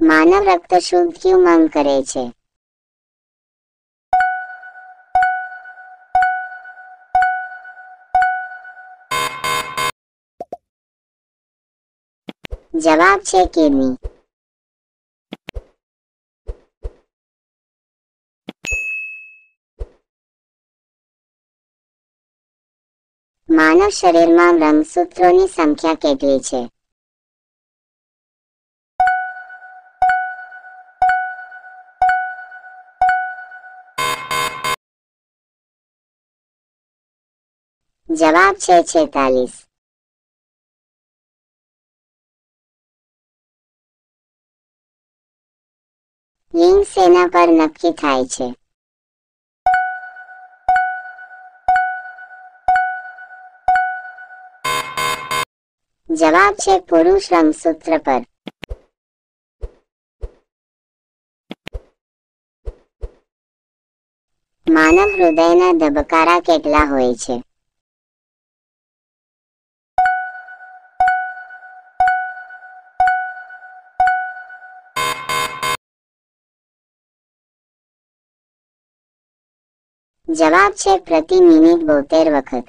માનવ રક્ત શુદ્ધ ક્યુ માંગ કરે છે. જવાબ છે કિડની. માનવ શરીરમાં રંગસૂત્રોની સંખ્યા કેટલી છે? જવાબ છે છેતાલીસ. લિંગ સેના પર નક્કી થાય છે. જવાબ છે પુરુષ રંગસૂત્ર પર. માનવ હૃદયના ધબકારા કેટલા હોય છે? જવાબ છે પ્રતિ મિનિટ બોતેર વખત.